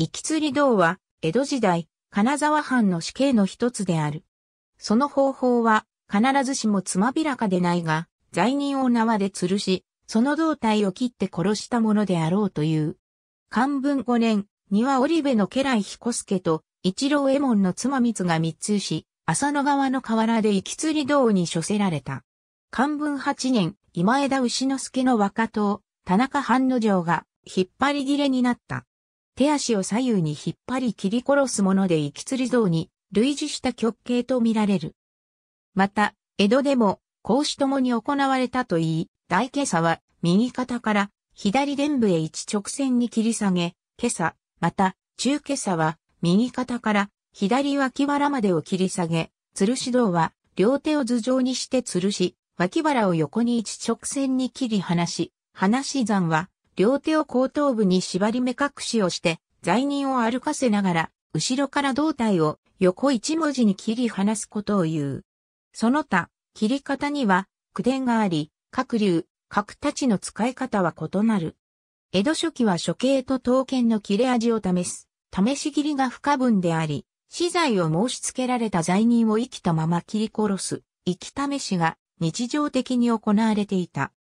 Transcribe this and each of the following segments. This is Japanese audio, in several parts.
行き釣り道は、江戸時代、金沢藩の死刑の一つである。その方法は、必ずしもつまびらかでないが、罪人を縄で吊るし、その胴体を切って殺したものであろうという。漢文五年、庭織部の家来彦助と、一郎右衛門の妻光が密通し、浅野川の河原で行き釣り道に処せられた。漢文八年、今枝牛之助の若党、田中藩の城が、引っ張り切れになった。手足を左右に引っ張り切り殺すもので行き釣り像に類似した極刑とみられる。また、江戸でも、孔子ともに行われたといい、大今朝は右肩から左伝部へ一直線に切り下げ、今朝、また中今朝は右肩から左脇腹までを切り下げ、吊るし道は両手を頭上にして吊るし、脇腹を横に一直線に切り離し、離し山は両手を後頭部に縛り目隠しをして、罪人を歩かせながら、後ろから胴体を横一文字に切り離すことを言う。その他、切り方には、句伝があり、各流、各たちの使い方は異なる。江戸初期は処刑と刀剣の切れ味を試す、試し切りが不可分であり、死罪を申し付けられた罪人を生きたまま切り殺す、生き試しが日常的に行われていた。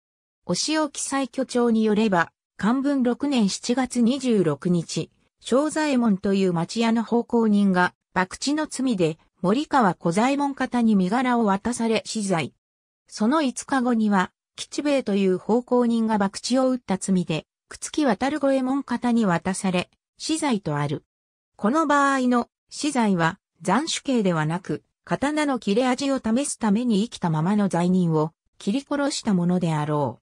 お塩記載居長によれば、漢文6年7月26日、正左衛門という町屋の奉公人が、博打の罪で、森川小左衛門方に身柄を渡され死罪。その5日後には、吉兵衛という奉公人が博打を打った罪で、朽木渡る五右衛門方に渡され、死罪とある。この場合の死罪は、斬首刑ではなく、刀の切れ味を試すために生きたままの罪人を切り殺したものであろう。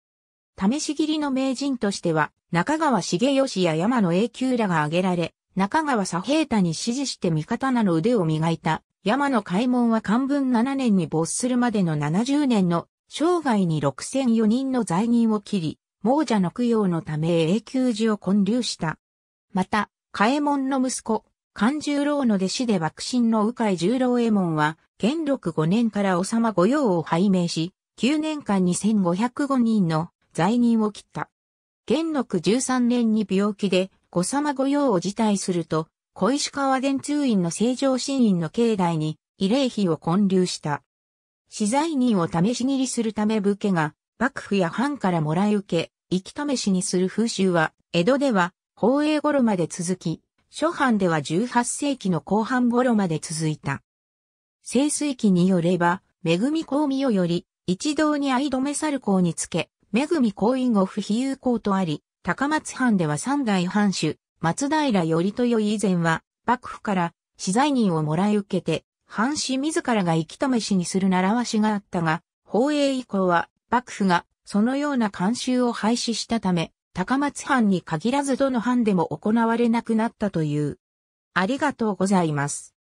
試し切りの名人としては、中川重義や山野永久らが挙げられ、中川左平太に指示して味方なの腕を磨いた、山野開門は漢文7年に没するまでの70年の生涯に6004人の罪人を切り、亡者の供養のため永久寺を建立した。また、開門の息子、勘十郎の弟子で幕臣の鵜飼十郎右衛門は、元禄5年から治ま御用を拝命し、9年間に1505人の罪人を切った。元禄13年に病気で、御様御用を辞退すると、小石川伝通院の正常神院の境内に慰霊碑を建立した。死罪人を試し切りするため武家が幕府や藩からもらい受け、生き試しにする風習は、江戸では宝永頃まで続き、初藩では18世紀の後半頃まで続いた。清水記によれば、恵み公御より、一堂に相止め去る公につけ、恵み公院後不比有公とあり、高松藩では三代藩主、松平頼豊以前は、幕府から死罪人をもらい受けて、藩士自らが生き試しにする習わしがあったが、宝永以降は、幕府がそのような慣習を廃止したため、高松藩に限らずどの藩でも行われなくなったという。ありがとうございます。